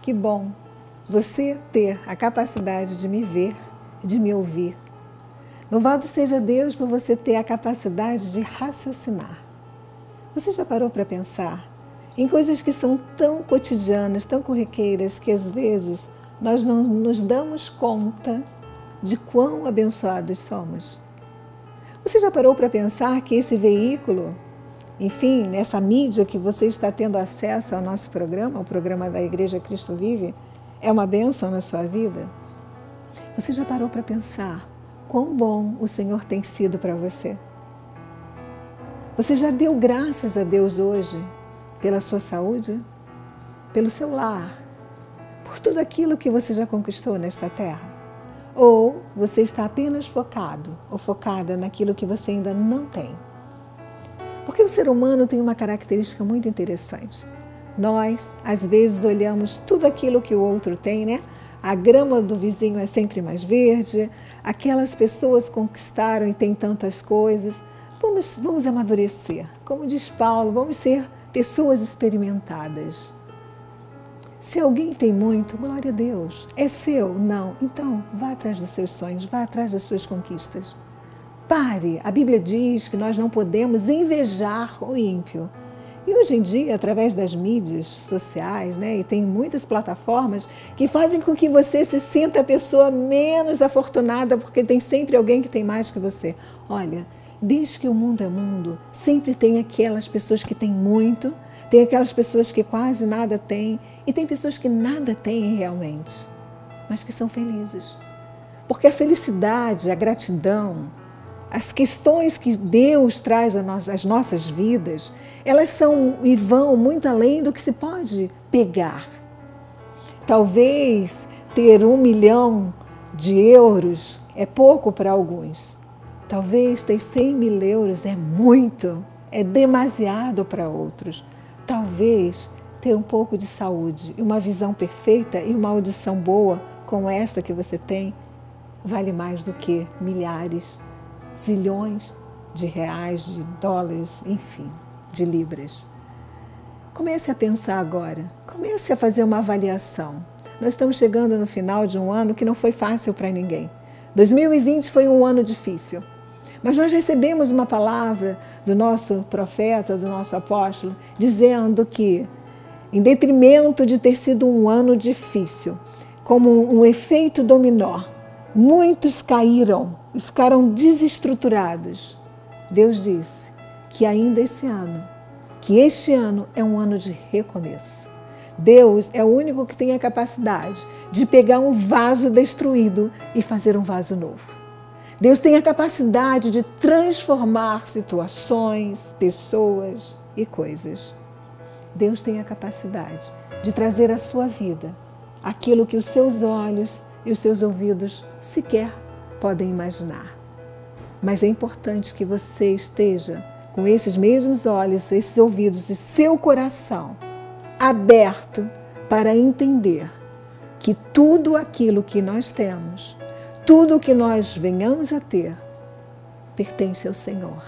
Que bom você ter a capacidade de me ver, de me ouvir. Louvado seja Deus por você ter a capacidade de raciocinar. Você já parou para pensar em coisas que são tão cotidianas, tão corriqueiras, que às vezes nós não nos damos conta de quão abençoados somos? Você já parou para pensar que esse veículo enfim, nessa mídia que você está tendo acesso ao nosso programa, ao programa da Igreja Cristo Vive, é uma bênção na sua vida? Você já parou para pensar quão bom o Senhor tem sido para você? Você já deu graças a Deus hoje pela sua saúde, pelo seu lar, por tudo aquilo que você já conquistou nesta terra? Ou você está apenas focado ou focada naquilo que você ainda não tem? Porque o ser humano tem uma característica muito interessante. Nós, às vezes, olhamos tudo aquilo que o outro tem, né? A grama do vizinho é sempre mais verde, aquelas pessoas conquistaram e têm tantas coisas. Vamos, vamos amadurecer. Como diz Paulo, vamos ser pessoas experimentadas. Se alguém tem muito, glória a Deus. É seu? Não. Então, vá atrás dos seus sonhos, vá atrás das suas conquistas. Pare! A Bíblia diz que nós não podemos invejar o ímpio. E hoje em dia, através das mídias sociais, né, e tem muitas plataformas que fazem com que você se sinta a pessoa menos afortunada, porque tem sempre alguém que tem mais que você. Olha, desde que o mundo é mundo, sempre tem aquelas pessoas que têm muito, tem aquelas pessoas que quase nada têm, e tem pessoas que nada têm realmente, mas que são felizes. Porque a felicidade, a gratidão, as questões que Deus traz às nossas vidas, elas são e vão muito além do que se pode pegar. Talvez ter um milhão de euros é pouco para alguns. Talvez ter 100 mil euros é muito, é demasiado para outros. Talvez ter um pouco de saúde uma visão perfeita e uma audição boa como esta que você tem vale mais do que milhares zilhões de reais, de dólares, enfim, de libras. Comece a pensar agora, comece a fazer uma avaliação. Nós estamos chegando no final de um ano que não foi fácil para ninguém. 2020 foi um ano difícil. Mas nós recebemos uma palavra do nosso profeta, do nosso apóstolo, dizendo que, em detrimento de ter sido um ano difícil, como um efeito dominó, muitos caíram e ficaram desestruturados. Deus disse que ainda esse ano, que este ano é um ano de recomeço. Deus é o único que tem a capacidade de pegar um vaso destruído e fazer um vaso novo. Deus tem a capacidade de transformar situações, pessoas e coisas. Deus tem a capacidade de trazer à sua vida aquilo que os seus olhos e os seus ouvidos sequer podem imaginar. Mas é importante que você esteja com esses mesmos olhos, esses ouvidos e seu coração aberto para entender que tudo aquilo que nós temos, tudo o que nós venhamos a ter, pertence ao Senhor.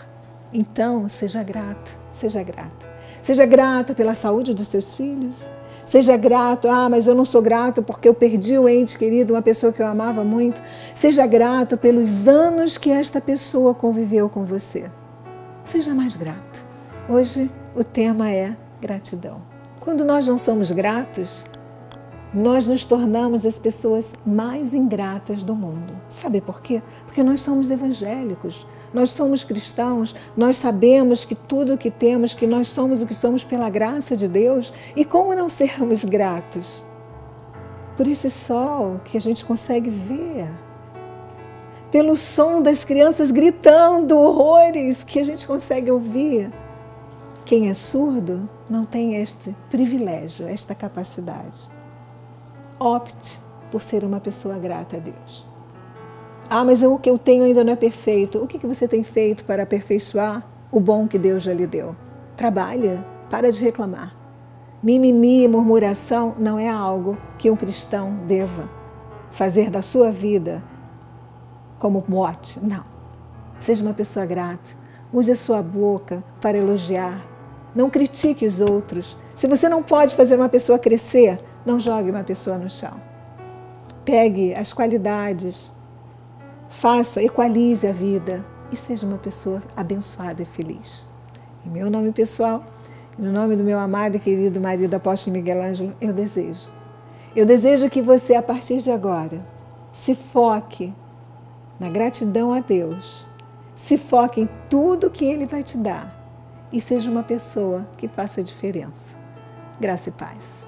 Então, seja grato, seja grata. Seja grata pela saúde dos seus filhos, Seja grato. Ah, mas eu não sou grato porque eu perdi o ente querido, uma pessoa que eu amava muito. Seja grato pelos anos que esta pessoa conviveu com você. Seja mais grato. Hoje o tema é gratidão. Quando nós não somos gratos, nós nos tornamos as pessoas mais ingratas do mundo. Sabe por quê? Porque nós somos evangélicos. Nós somos cristãos, nós sabemos que tudo o que temos, que nós somos o que somos pela graça de Deus, e como não sermos gratos? Por esse sol que a gente consegue ver, pelo som das crianças gritando horrores que a gente consegue ouvir. Quem é surdo não tem este privilégio, esta capacidade. Opte por ser uma pessoa grata a Deus. Ah, mas o que eu tenho ainda não é perfeito. O que você tem feito para aperfeiçoar o bom que Deus já lhe deu? Trabalha, para de reclamar. Mimimi e murmuração não é algo que um cristão deva fazer da sua vida como mote. Não. Seja uma pessoa grata. Use a sua boca para elogiar. Não critique os outros. Se você não pode fazer uma pessoa crescer, não jogue uma pessoa no chão. Pegue as qualidades, faça, equalize a vida e seja uma pessoa abençoada e feliz. Em meu nome pessoal, no nome do meu amado e querido marido apóstolo Miguel Ângelo, eu desejo. Eu desejo que você, a partir de agora, se foque na gratidão a Deus, se foque em tudo que Ele vai te dar e seja uma pessoa que faça diferença. Graça e paz.